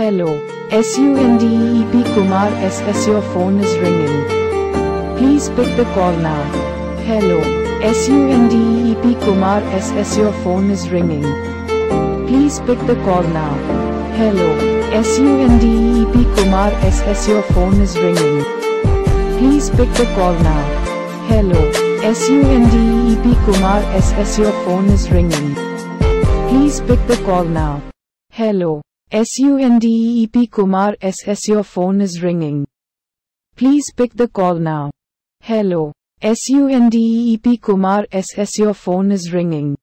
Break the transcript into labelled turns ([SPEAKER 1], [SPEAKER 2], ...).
[SPEAKER 1] Hello. SUNDEEP Kumar SS your phone is ringing. Please pick the call now. Hello. SUNDEEP Kumar SS your phone is ringing. Please pick the call now. Hello. SUNDEEP Kumar SS your phone is ringing. Please pick the call now. Hello. SUNDEEP Kumar SS your phone is ringing. Please pick the call now. Hello. SUNDEEP Kumar SS your phone is ringing. Please pick the call now. Hello. SUNDEEP Kumar SS your phone is ringing.